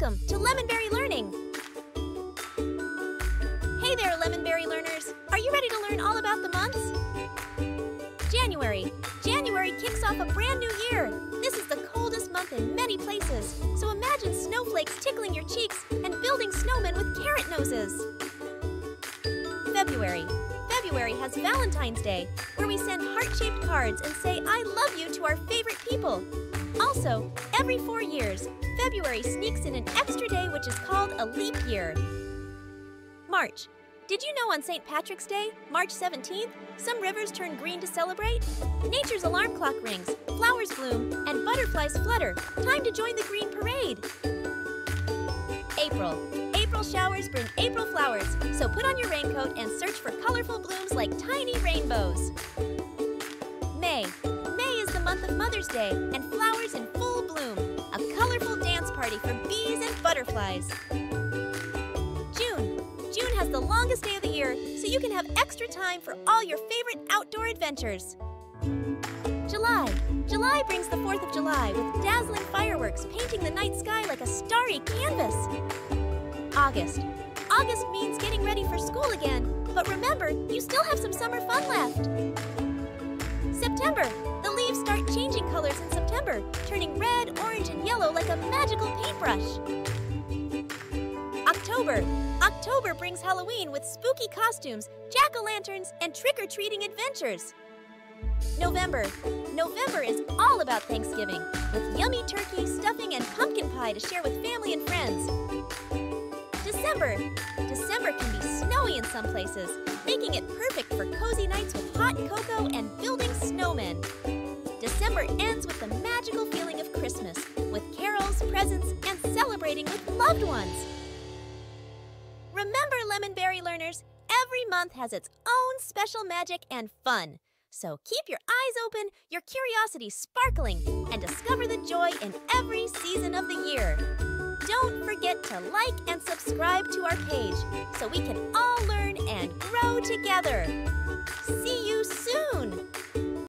Welcome to Lemon Berri Learning. Hey there, Lemon Berri learners. Are you ready to learn all about the months? January. January kicks off a brand new year. This is the coldest month in many places, so imagine snowflakes tickling your cheeks and building snowmen with carrot noses. February. February has Valentine's Day, where we send heart-shaped cards and say I love you to our favorite people. Also, every four years, February sneaks in an extra day which is called a leap year. March. Did you know on St. Patrick's Day, March 17th, some rivers turn green to celebrate? Nature's alarm clock rings, flowers bloom, and butterflies flutter. Time to join the green parade. April. April showers bring April flowers, so put on your raincoat and search for colorful blooms like tiny rainbows. May. May is the month of Mother's Day and flowers in full bloom. A colorful dance party for bees and butterflies. June. June has the longest day of the year, so you can have extra time for all your favorite outdoor adventures. July. July brings the 4th of July with dazzling fireworks painting the night sky like a starry canvas. August. August means getting ready for school again, but remember, you still have some summer fun left. September. The leaves start changing colors in Turning red, orange, and yellow like a magical paintbrush. October. October brings Halloween with spooky costumes, jack-o'-lanterns, and trick-or-treating adventures. November. November is all about Thanksgiving, with yummy turkey, stuffing, and pumpkin pie to share with family and friends. December. December can be snowy in some places, making it perfect for cozy nights with hot cocoa and. December ends with the magical feeling of Christmas, with carols, presents, and celebrating with loved ones. Remember, Lemon Berri learners, every month has its own special magic and fun. So keep your eyes open, your curiosity sparkling, and discover the joy in every season of the year. Don't forget to like and subscribe to our page so we can all learn and grow together.